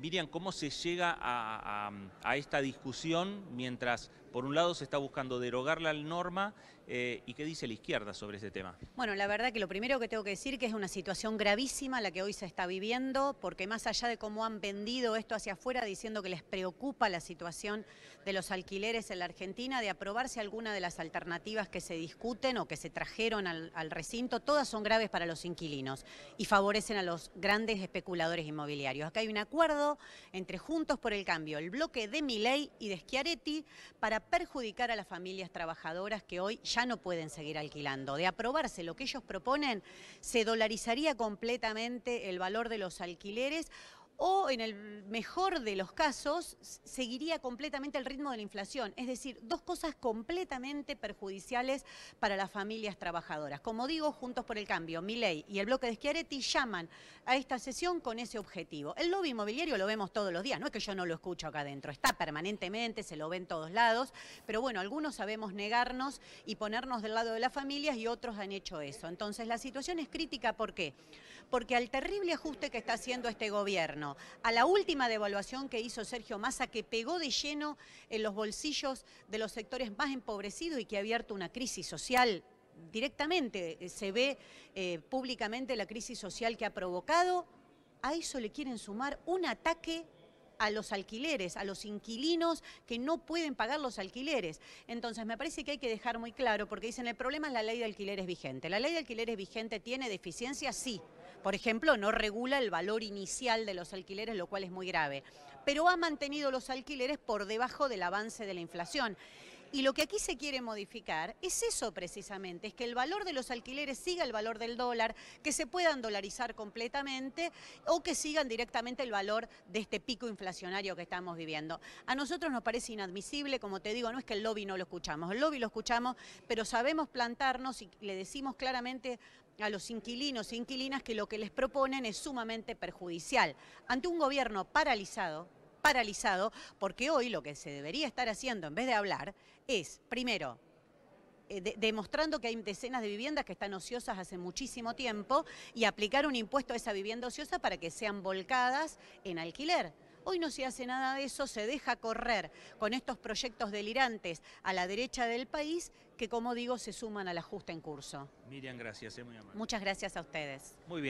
Miriam, ¿cómo se llega a, esta discusión mientras por un lado se está buscando derogar la norma eh, y qué dice la izquierda sobre ese tema? Bueno, la verdad que lo primero que tengo que decir que es una situación gravísima la que hoy se está viviendo, porque más allá de cómo han vendido esto hacia afuera diciendo que les preocupa la situación de los alquileres en la Argentina, de aprobarse alguna de las alternativas que se discuten o que se trajeron al, recinto, todas son graves para los inquilinos y favorecen a los grandes especuladores inmobiliarios. Acá hay un acuerdo entre Juntos por el Cambio, el bloque de Milei y de Schiaretti para perjudicar a las familias trabajadoras que hoy ya no pueden seguir alquilando. De aprobarse lo que ellos proponen, se dolarizaría completamente el valor de los alquileres o en el mejor de los casos seguiría completamente el ritmo de la inflación. Es decir, dos cosas completamente perjudiciales para las familias trabajadoras. Como digo, Juntos por el Cambio, Milei y el bloque de Schiaretti llaman a esta sesión con ese objetivo. El lobby inmobiliario lo vemos todos los días, no es que yo no lo escucho acá adentro, está permanentemente, se lo ve en todos lados, pero bueno, algunos sabemos negarnos y ponernos del lado de las familias y otros han hecho eso. Entonces la situación es crítica, ¿por qué? Porque al terrible ajuste que está haciendo este gobierno, a la última devaluación que hizo Sergio Massa, que pegó de lleno en los bolsillos de los sectores más empobrecidos y que ha abierto una crisis social directamente, eh, se ve eh, públicamente la crisis social que ha provocado, a eso le quieren sumar un ataque a los alquileres, a los inquilinos que no pueden pagar los alquileres. Entonces, me parece que hay que dejar muy claro, porque dicen, el problema es la ley de alquileres vigente. ¿La ley de alquileres vigente tiene deficiencias? Sí. Por ejemplo, no regula el valor inicial de los alquileres, lo cual es muy grave. Pero ha mantenido los alquileres por debajo del avance de la inflación. Y lo que aquí se quiere modificar es eso precisamente, es que el valor de los alquileres siga el valor del dólar, que se puedan dolarizar completamente o que sigan directamente el valor de este pico inflacionario que estamos viviendo. A nosotros nos parece inadmisible, como te digo, no es que el lobby no lo escuchamos, el lobby lo escuchamos, pero sabemos plantarnos y le decimos claramente a los inquilinos e inquilinas que lo que les proponen es sumamente perjudicial. Ante un gobierno paralizado, paralizado, porque hoy lo que se debería estar haciendo en vez de hablar es, primero, eh, de- demostrando que hay decenas de viviendas que están ociosas hace muchísimo tiempo y aplicar un impuesto a esa vivienda ociosa para que sean volcadas en alquiler. Hoy no se hace nada de eso, se deja correr con estos proyectos delirantes a la derecha del país que, como digo, se suman al ajuste en curso. Miriam, gracias, es muy amable. Muchas gracias a ustedes. Muy bien.